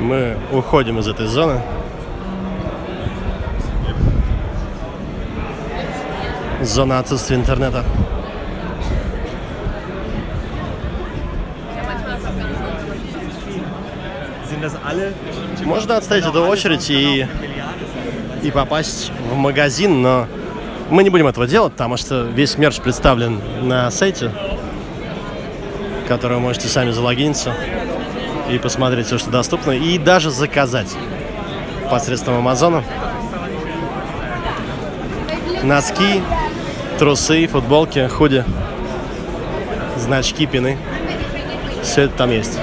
Мы уходим из этой зоны. Зона отсутствия интернета. Можно отстоять эту очередь и, и попасть в магазин, но мы не будем этого делать, потому что весь мерч представлен на сайте, который вы можете сами залогиниться и посмотреть все, что доступно, и даже заказать посредством Амазона. Носки, трусы, футболки, худи, значки, пины. Все это там есть.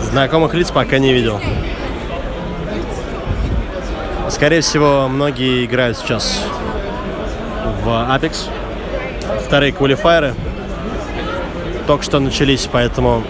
Знакомых лиц пока не видел. Скорее всего, многие играют сейчас в Apex. Вторые квалифайеры только что начались, поэтому